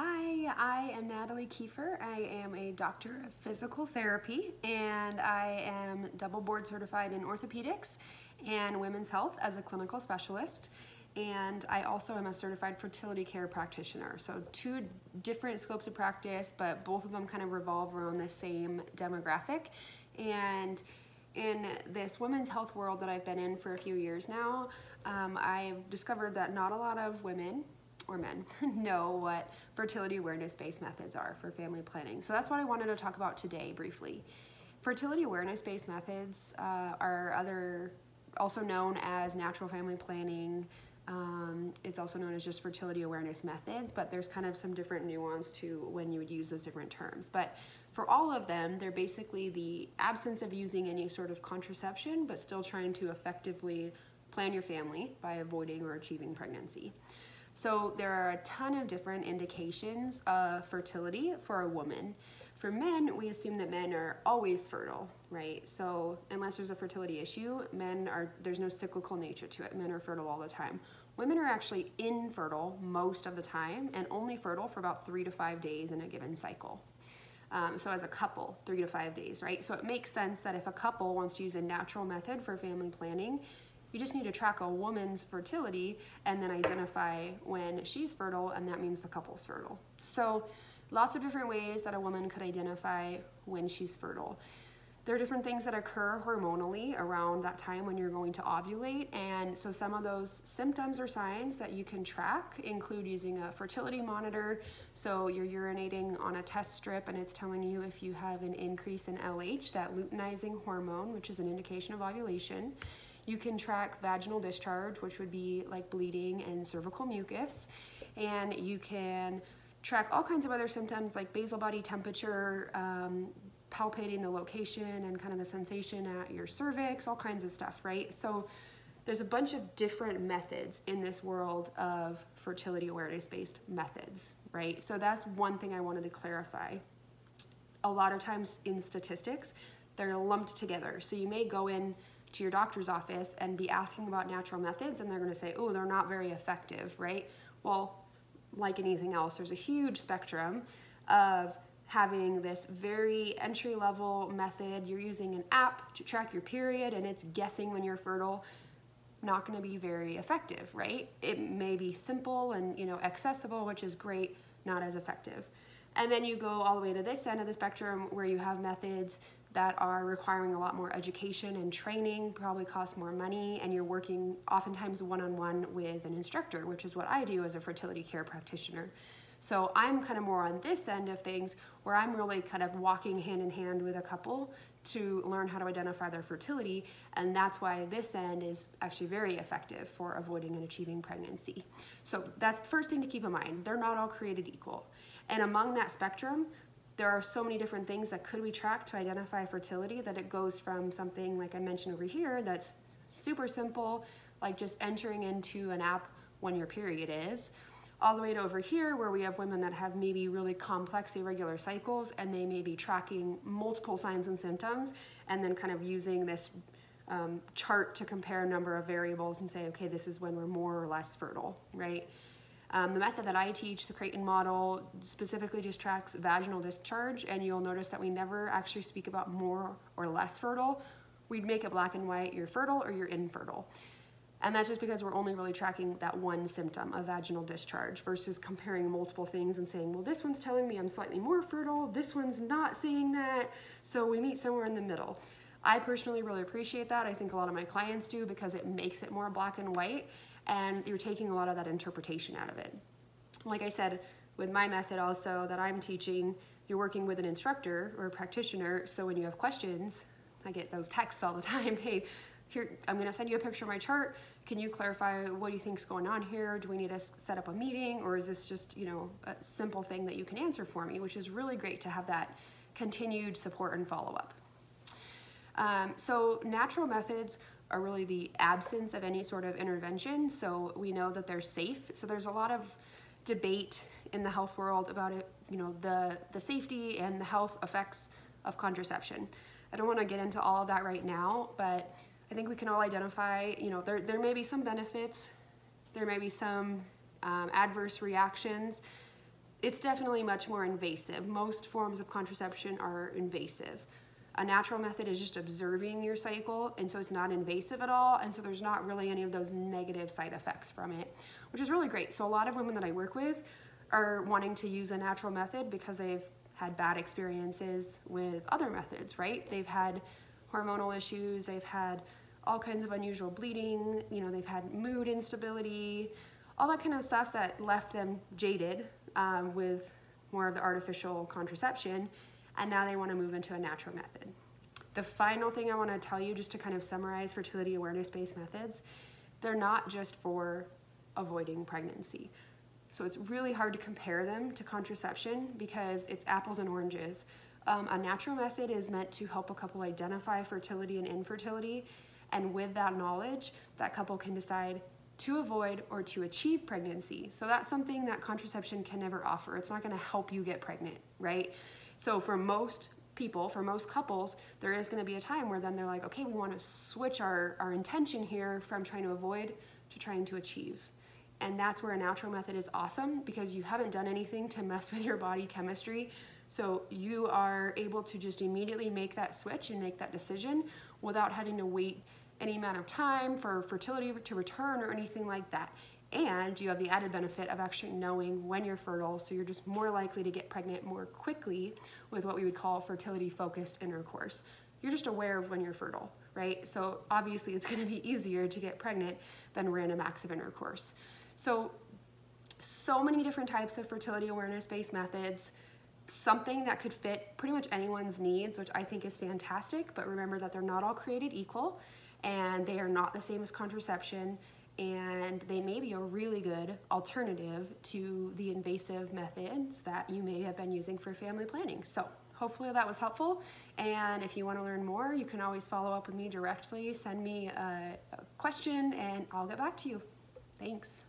Hi, I am Natalie Kiefer. I am a doctor of physical therapy and I am double board certified in orthopedics and women's health as a clinical specialist. And I also am a certified fertility care practitioner. So, two different scopes of practice, but both of them kind of revolve around the same demographic. And in this women's health world that I've been in for a few years now, um, I've discovered that not a lot of women or men know what fertility awareness based methods are for family planning. So that's what I wanted to talk about today briefly. Fertility awareness based methods uh, are other also known as natural family planning. Um, it's also known as just fertility awareness methods, but there's kind of some different nuance to when you would use those different terms. But for all of them, they're basically the absence of using any sort of contraception, but still trying to effectively plan your family by avoiding or achieving pregnancy. So there are a ton of different indications of fertility for a woman. For men, we assume that men are always fertile, right? So unless there's a fertility issue, men are there's no cyclical nature to it. Men are fertile all the time. Women are actually infertile most of the time and only fertile for about three to five days in a given cycle. Um, so as a couple, three to five days, right? So it makes sense that if a couple wants to use a natural method for family planning, you just need to track a woman's fertility and then identify when she's fertile, and that means the couple's fertile. So, lots of different ways that a woman could identify when she's fertile. There are different things that occur hormonally around that time when you're going to ovulate, and so some of those symptoms or signs that you can track include using a fertility monitor. So, you're urinating on a test strip, and it's telling you if you have an increase in LH, that luteinizing hormone, which is an indication of ovulation. You can track vaginal discharge, which would be like bleeding and cervical mucus, and you can track all kinds of other symptoms like basal body temperature, um, palpating the location and kind of the sensation at your cervix, all kinds of stuff, right? So there's a bunch of different methods in this world of fertility awareness based methods, right? So that's one thing I wanted to clarify. A lot of times in statistics, they're lumped together. So you may go in to your doctor's office and be asking about natural methods and they're going to say, oh, they're not very effective, right? Well, like anything else, there's a huge spectrum of having this very entry level method. You're using an app to track your period and it's guessing when you're fertile. Not going to be very effective, right? It may be simple and you know accessible, which is great, not as effective. And then you go all the way to this end of the spectrum where you have methods that are requiring a lot more education and training, probably cost more money, and you're working oftentimes one on one with an instructor, which is what I do as a fertility care practitioner. So I'm kind of more on this end of things where I'm really kind of walking hand in hand with a couple to learn how to identify their fertility, and that's why this end is actually very effective for avoiding and achieving pregnancy. So that's the first thing to keep in mind. They're not all created equal. And among that spectrum, there are so many different things that could be tracked to identify fertility that it goes from something like I mentioned over here that's super simple, like just entering into an app when your period is, all the way to over here where we have women that have maybe really complex irregular cycles and they may be tracking multiple signs and symptoms and then kind of using this um, chart to compare a number of variables and say, okay, this is when we're more or less fertile, right? Um, the method that I teach, the Creighton model, specifically just tracks vaginal discharge, and you'll notice that we never actually speak about more or less fertile. We'd make it black and white, you're fertile or you're infertile. And that's just because we're only really tracking that one symptom of vaginal discharge versus comparing multiple things and saying, well, this one's telling me I'm slightly more fertile, this one's not saying that, so we meet somewhere in the middle. I personally really appreciate that. I think a lot of my clients do because it makes it more black and white and you're taking a lot of that interpretation out of it. Like I said, with my method also that I'm teaching, you're working with an instructor or a practitioner, so when you have questions, I get those texts all the time, hey, here, I'm gonna send you a picture of my chart. Can you clarify what do you think's going on here? Do we need to set up a meeting or is this just, you know, a simple thing that you can answer for me, which is really great to have that continued support and follow up. Um, so natural methods are really the absence of any sort of intervention. So we know that they're safe. So there's a lot of debate in the health world about it, you know, the, the safety and the health effects of contraception. I don't want to get into all of that right now, but I think we can all identify, you know, there, there may be some benefits, there may be some um, adverse reactions, it's definitely much more invasive. Most forms of contraception are invasive. A natural method is just observing your cycle, and so it's not invasive at all, and so there's not really any of those negative side effects from it, which is really great. So a lot of women that I work with are wanting to use a natural method because they've had bad experiences with other methods, right? They've had hormonal issues, they've had all kinds of unusual bleeding, you know, they've had mood instability, all that kind of stuff that left them jaded um, with more of the artificial contraception, and now they want to move into a natural method. The final thing I want to tell you, just to kind of summarize fertility awareness based methods, they're not just for avoiding pregnancy. So it's really hard to compare them to contraception because it's apples and oranges. Um, a natural method is meant to help a couple identify fertility and infertility, and with that knowledge, that couple can decide to avoid or to achieve pregnancy. So that's something that contraception can never offer. It's not going to help you get pregnant, right? So for most people, for most couples, there is going to be a time where then they're like, okay, we want to switch our, our intention here from trying to avoid to trying to achieve. And that's where a natural method is awesome because you haven't done anything to mess with your body chemistry. So you are able to just immediately make that switch and make that decision without having to wait any amount of time for fertility to return or anything like that. And you have the added benefit of actually knowing when you're fertile, so you're just more likely to get pregnant more quickly with what we would call fertility focused intercourse. You're just aware of when you're fertile, right? So obviously it's gonna be easier to get pregnant than random acts of intercourse. So, so many different types of fertility awareness based methods something that could fit pretty much anyone's needs, which I think is fantastic. But remember that they're not all created equal and they are not the same as contraception and they may be a really good alternative to the invasive methods that you may have been using for family planning. So hopefully that was helpful. And if you want to learn more, you can always follow up with me directly. Send me a, question and I'll get back to you. Thanks.